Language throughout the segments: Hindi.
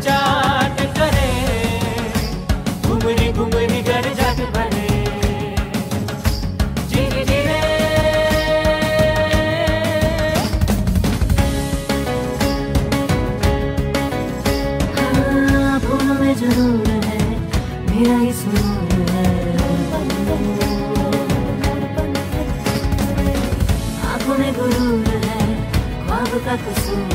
जाट करे, घुमरी घुमरी घर हाँ, ज़रूर है, मेरा ही है। में गुरूर है, ख्वाब का कसूर।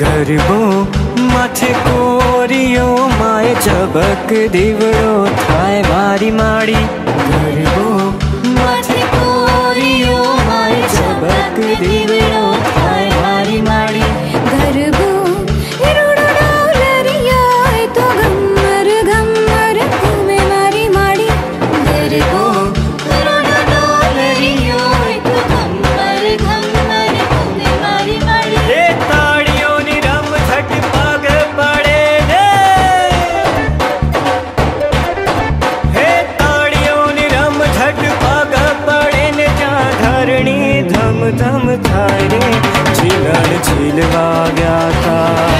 गरबो माथे कोरियो माए चबक दिवड़ो थाए मारी माड़ी गरबो माथे कोरियो माए चबक दिवड़ो मुरे चिला गा